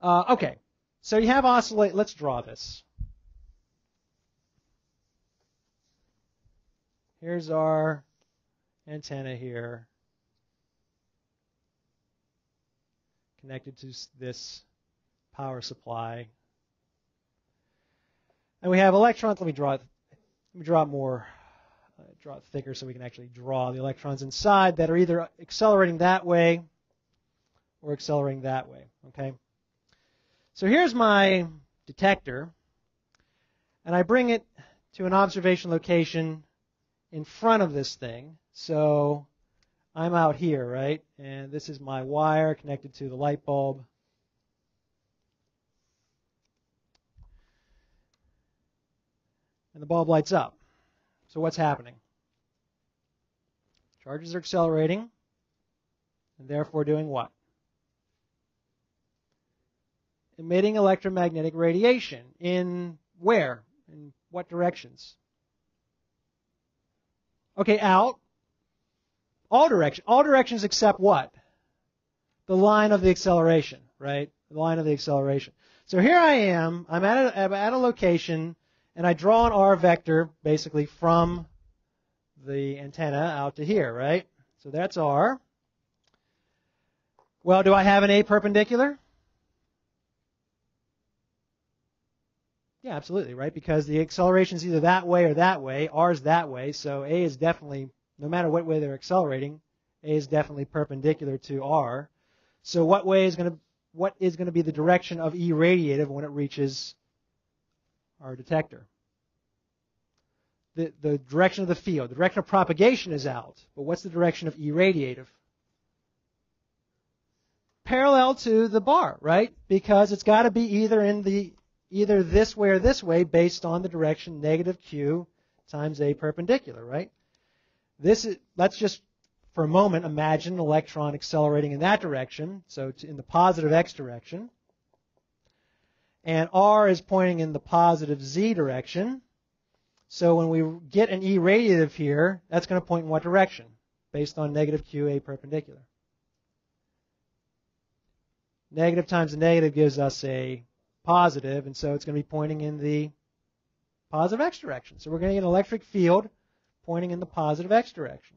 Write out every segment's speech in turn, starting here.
Uh, okay, so you have oscillate. Let's draw this. Here's our antenna here connected to this power supply. And we have electrons. Let me draw. Let me draw more. Uh, draw it thicker so we can actually draw the electrons inside that are either accelerating that way or accelerating that way. Okay. So here's my detector, and I bring it to an observation location in front of this thing. So I'm out here, right? And this is my wire connected to the light bulb. And the bulb lights up. So what's happening? Charges are accelerating, and therefore doing what? Emitting electromagnetic radiation. In where? In what directions? Okay, out. All directions. All directions except what? The line of the acceleration, right? The line of the acceleration. So here I am. I'm at a, I'm at a location, and I draw an R vector basically from the antenna out to here, right? So that's R. Well, do I have an A perpendicular? Yeah, absolutely, right? Because the acceleration is either that way or that way. R is that way, so A is definitely, no matter what way they're accelerating, A is definitely perpendicular to R. So what way is going to, what is going to be the direction of E radiative when it reaches our detector? The, the direction of the field. The direction of propagation is out, but what's the direction of E radiative? Parallel to the bar, right? Because it's got to be either in the either this way or this way based on the direction negative q times a perpendicular, right? This is, let's just for a moment imagine an electron accelerating in that direction, so in the positive x direction. And r is pointing in the positive z direction. So when we get an e radiative here, that's going to point in what direction? Based on negative q a perpendicular. Negative times a negative gives us a positive, and so it's going to be pointing in the positive x direction. So we're going to get an electric field pointing in the positive x direction.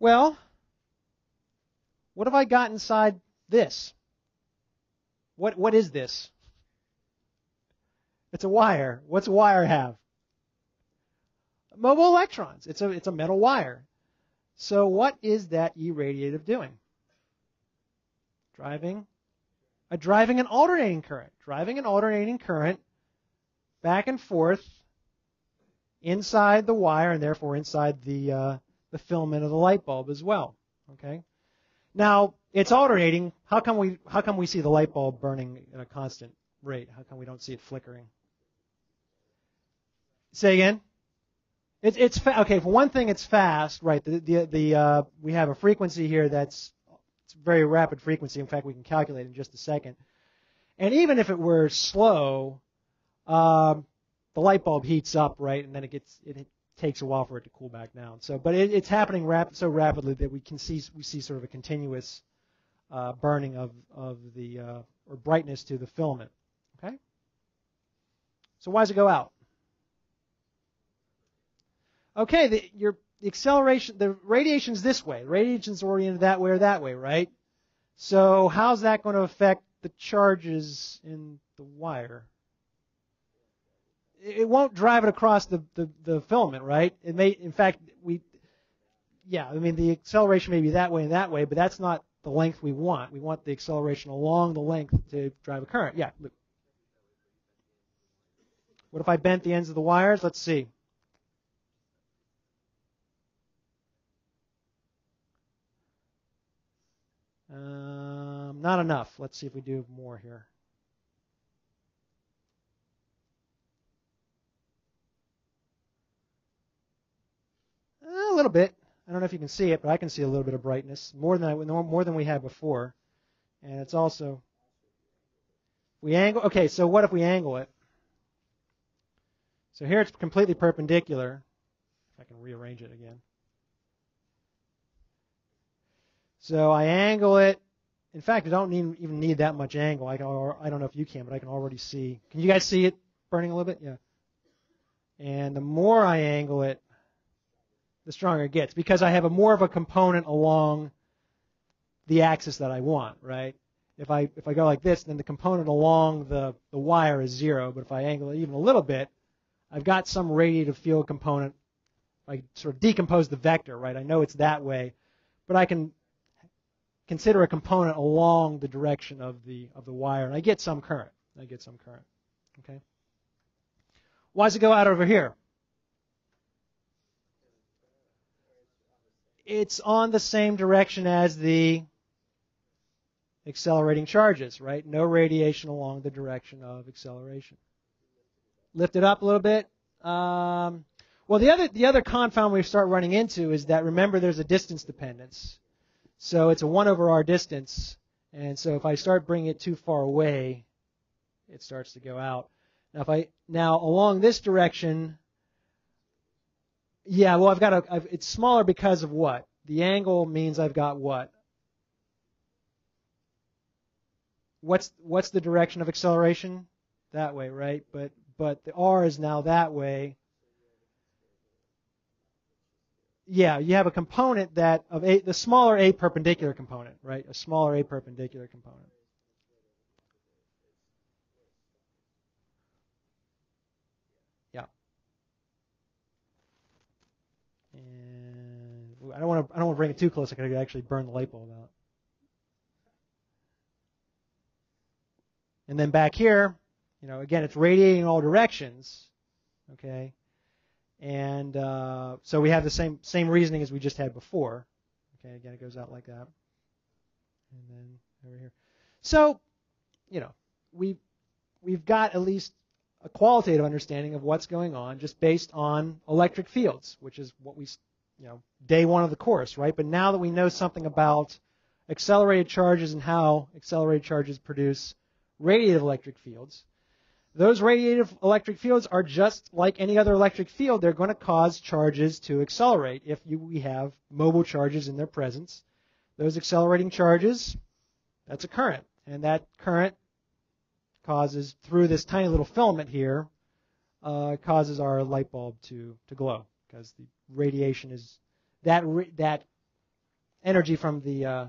Well, what have I got inside this? What what is this? It's a wire. What's a wire have? Mobile electrons. It's a it's a metal wire. So what is that irradiative doing? Driving a driving an alternating current. Driving an alternating current back and forth inside the wire and therefore inside the uh, the filament of the light bulb as well. Okay. Now it's alternating. How come we how come we see the light bulb burning at a constant rate? How come we don't see it flickering? Say again. It's it's fa- okay. For one thing, it's fast, right? The the the uh, we have a frequency here that's it's very rapid frequency. In fact, we can calculate in just a second. And even if it were slow, um, the light bulb heats up, right, and then it gets it, takes a while for it to cool back down. So, but it, it's happening rap- so rapidly that we can see we see sort of a continuous uh, burning of of the uh, or brightness to the filament. Okay. So why does it go out? Okay, the, your the acceleration, the radiation's this way. Radiation's oriented that way or that way, right? So how's that going to affect the charges in the wire? It won't drive it across the, the, the filament, right? It may, in fact, we, yeah, I mean, the acceleration may be that way and that way, but that's not the length we want. We want the acceleration along the length to drive a current. Yeah. What if I bent the ends of the wires? Let's see. Um, not enough. Let's see if we do more here. A little bit. I don't know if you can see it, but I can see a little bit of brightness, more than I, more than we had before. And it's also we angle. Okay, so what if we angle it? So here it's completely perpendicular. If I can rearrange it again. So I angle it in fact, I don't need, even need that much angle. I, can, I don't know if you can, but I can already see. Can you guys see it burning a little bit? Yeah. And the more I angle it, the stronger it gets because I have a more of a component along the axis that I want, right? If I if I go like this, then the component along the, the wire is zero. But if I angle it even a little bit, I've got some radiative field component. I sort of decompose the vector, right? I know it's that way, but I can consider a component along the direction of the of the wire, and I get some current. I get some current. Okay. Why does it go out over here? It's on the same direction as the accelerating charges, right? No radiation along the direction of acceleration. Lift it up a little bit. Um, well, the other the other confound we start running into is that remember there's a distance dependence. So it's a 1 over r distance, and so if I start bringing it too far away, it starts to go out. Now if I now along this direction, yeah, well I've got a I've, it's smaller because of what? The angle means I've got what? What's what's the direction of acceleration? That way, right? But but the r is now that way yeah, you have a component that of a the smaller a perpendicular component, right? A smaller a perpendicular component. Yeah. And I don't want to I don't want to bring it too close. I could actually burn the light bulb out. And then back here, you know, again, it's radiating in all directions. Okay. And uh, so we have the same same reasoning as we just had before. Okay, again, it goes out like that, and then over here. So, you know, we we've got at least a qualitative understanding of what's going on just based on electric fields, which is what we, you know, day one of the course, right? But now that we know something about accelerated charges and how accelerated charges produce radiative electric fields, those radiative electric fields are just like any other electric field. They're going to cause charges to accelerate if you, we have mobile charges in their presence. Those accelerating charges, that's a current. And that current causes, through this tiny little filament here, uh, causes our light bulb to, to glow because the radiation is that that energy from the uh,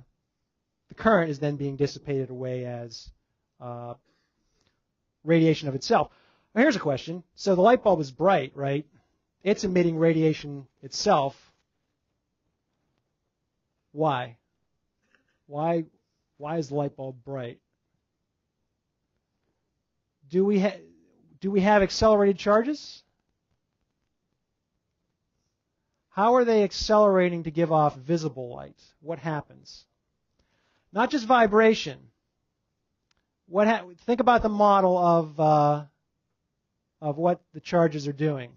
the current is then being dissipated away as uh, radiation of itself. Now here's a question. So the light bulb is bright, right? It's emitting radiation itself. Why? Why why is the light bulb bright? Do we ha- do we have accelerated charges? How are they accelerating to give off visible light? What happens? Not just vibration, what ha- think about the model of uh, of what the charges are doing.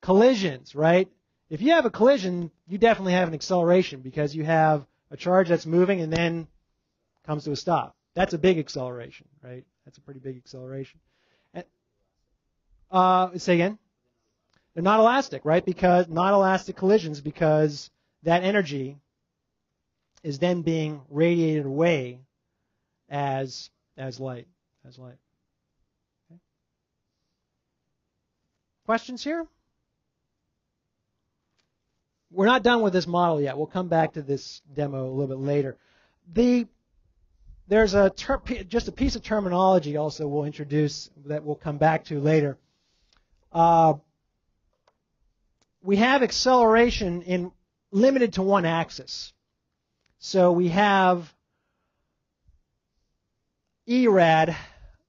Collisions, right? If you have a collision, you definitely have an acceleration because you have a charge that's moving and then comes to a stop. That's a big acceleration, right? That's a pretty big acceleration. And, uh, say again. They're not elastic, right? Because not elastic collisions because that energy is then being radiated away as as light. As light. Okay. Questions here? We're not done with this model yet. We'll come back to this demo a little bit later. The there's a ter- just a piece of terminology also we'll introduce that we'll come back to later. Uh, we have acceleration in limited to one axis. So we have ERAD,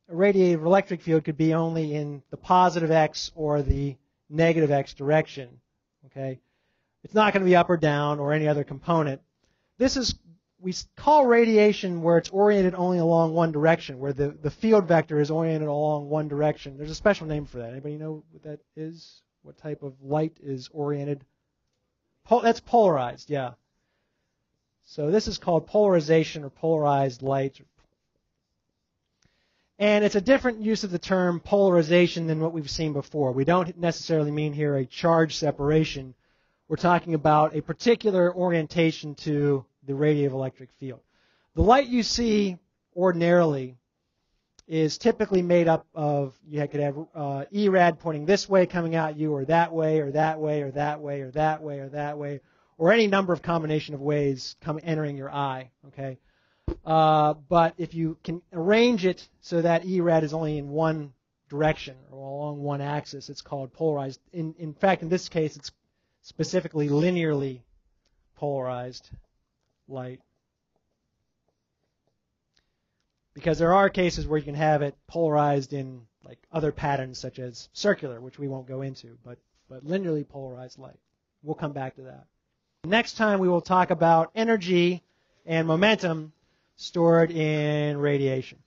a radiative electric field, could be only in the positive x or the negative x direction. Okay, it's not going to be up or down or any other component. This is we call radiation where it's oriented only along one direction, where the, the field vector is oriented along one direction. There's a special name for that. Anybody know what that is? What type of light is oriented? Pol- that's polarized, yeah. So this is called polarization or polarized light and it's a different use of the term polarization than what we've seen before. We don't necessarily mean here a charge separation. We're talking about a particular orientation to the radiative electric field. The light you see ordinarily is typically made up of you could have uh, ERAD pointing this way coming at you, or that way, or that way, or that way, or that way, or that way, or any number of combination of ways come entering your eye. Okay, uh, but if you can arrange it so that ERAD is only in one direction or along one axis, it's called polarized. In, in fact, in this case, it's specifically linearly polarized light. Because there are cases where you can have it polarized in like other patterns such as circular, which we won't go into, but, but linearly polarized light. We'll come back to that. Next time we will talk about energy and momentum stored in radiation.